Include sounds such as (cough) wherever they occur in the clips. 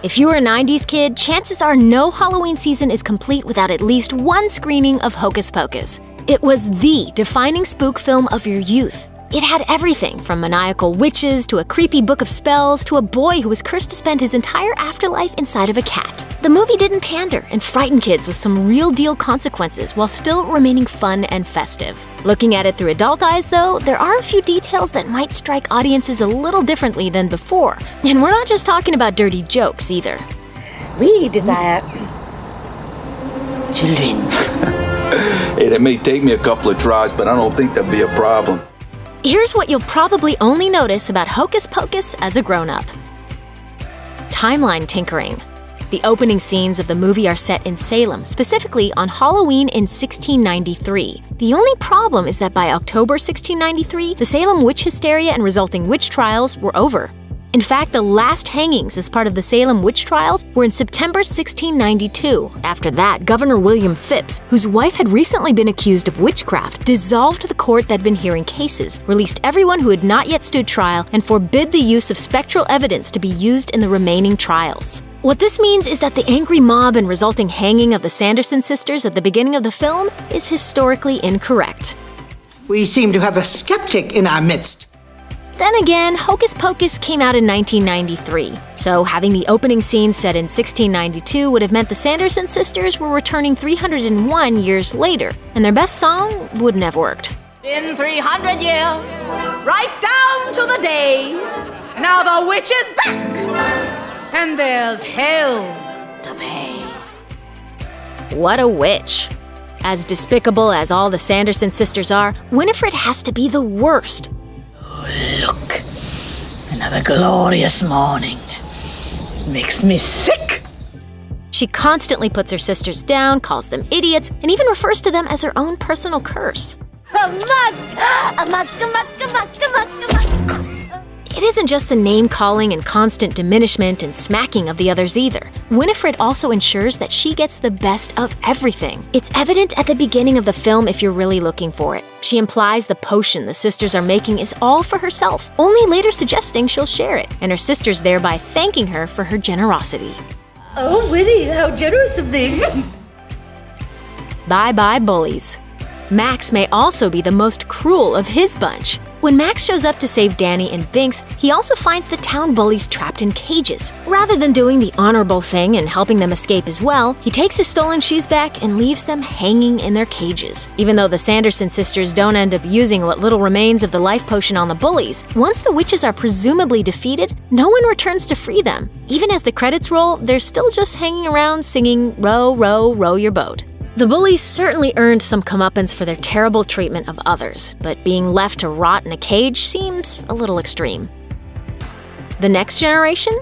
If you're a 90s kid, chances are no Halloween season is complete without at least one screening of Hocus Pocus. It was the defining spook film of your youth. It had everything from maniacal witches to a creepy book of spells to a boy who was cursed to spend his entire afterlife inside of a cat. The movie didn't pander and frighten kids with some real deal consequences while still remaining fun and festive. Looking at it through adult eyes, though, there are a few details that might strike audiences a little differently than before. And we're not just talking about dirty jokes either. We desire children. (laughs) Hey, that may take me a couple of tries, but I don't think that'd be a problem. Here's what you'll probably only notice about Hocus Pocus as a grown up timeline tinkering. The opening scenes of the movie are set in Salem, specifically on Halloween in 1693. The only problem is that by October 1693, the Salem witch hysteria and resulting witch trials were over. In fact, the last hangings as part of the Salem witch trials were in September 1692. After that, Governor William Phips, whose wife had recently been accused of witchcraft, dissolved the court that had been hearing cases, released everyone who had not yet stood trial, and forbid the use of spectral evidence to be used in the remaining trials. What this means is that the angry mob and resulting hanging of the Sanderson sisters at the beginning of the film is historically incorrect. We seem to have a skeptic in our midst. Then again, Hocus Pocus came out in 1993, so having the opening scene set in 1692 would have meant the Sanderson sisters were returning 301 years later, and their best song wouldn't have worked. In 300 years, right down to the day, now the witch is back, and there's hell to pay. What a witch! As despicable as all the Sanderson sisters are, Winifred has to be the worst. Look, another glorious morning. Makes me sick. She constantly puts her sisters down, calls them idiots, and even refers to them as her own personal curse. A mug! A mug, a mug, a mug, a mug, a mug. It isn't just the name calling and constant diminishment and smacking of the others either. Winifred also ensures that she gets the best of everything. It's evident at the beginning of the film if you're really looking for it. She implies the potion the sisters are making is all for herself, only later suggesting she'll share it, and her sisters thereby thanking her for her generosity. Oh, Winnie, how generous of thee. Bye bye, bullies. Max may also be the most cruel of his bunch. When Max shows up to save Dani and Binx, he also finds the town bullies trapped in cages. Rather than doing the honorable thing and helping them escape as well, he takes his stolen shoes back and leaves them hanging in their cages. Even though the Sanderson sisters don't end up using what little remains of the life potion on the bullies, once the witches are presumably defeated, no one returns to free them. Even as the credits roll, they're still just hanging around singing Row, Row, Row Your Boat. The bullies certainly earned some comeuppance for their terrible treatment of others, but being left to rot in a cage seems a little extreme. The next generation?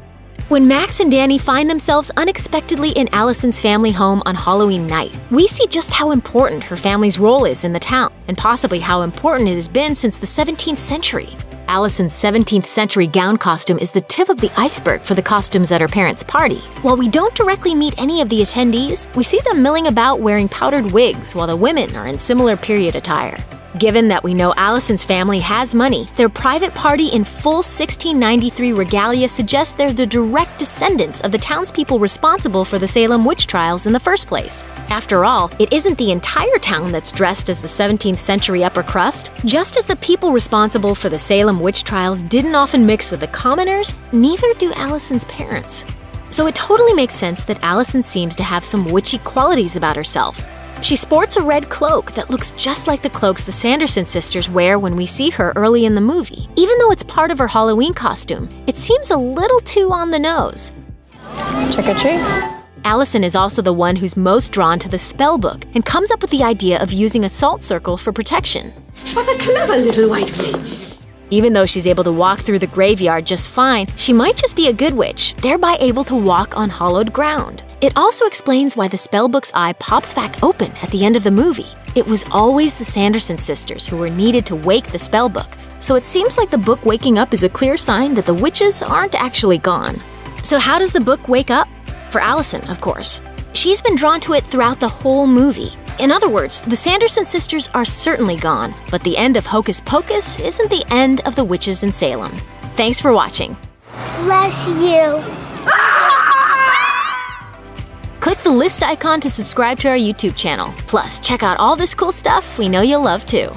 When Max and Dani find themselves unexpectedly in Allison's family home on Halloween night, we see just how important her family's role is in the town, and possibly how important it has been since the 17th century. Allison's 17th century gown costume is the tip of the iceberg for the costumes at her parents' party. While we don't directly meet any of the attendees, we see them milling about wearing powdered wigs while the women are in similar period attire. Given that we know Allison's family has money, their private party in full 1693 regalia suggests they're the direct descendants of the townspeople responsible for the Salem witch trials in the first place. After all, it isn't the entire town that's dressed as the 17th century upper crust. Just as the people responsible for the Salem witch trials didn't often mix with the commoners, neither do Allison's parents. So it totally makes sense that Allison seems to have some witchy qualities about herself. She sports a red cloak that looks just like the cloaks the Sanderson sisters wear when we see her early in the movie. Even though it's part of her Halloween costume, it seems a little too on the nose. Trick or treat. Allison is also the one who's most drawn to the spell book and comes up with the idea of using a salt circle for protection. What a clever little white witch. Even though she's able to walk through the graveyard just fine, she might just be a good witch, thereby able to walk on hollowed ground. It also explains why the spellbook's eye pops back open at the end of the movie. It was always the Sanderson sisters who were needed to wake the spellbook, so it seems like the book waking up is a clear sign that the witches aren't actually gone. So how does the book wake up? For Allison, of course. She's been drawn to it throughout the whole movie. In other words, the Sanderson sisters are certainly gone, but the end of Hocus Pocus isn't the end of the witches in Salem. Thanks for watching. Bless you. The list icon to subscribe to our YouTube channel. Plus, check out all this cool stuff we know you'll love too.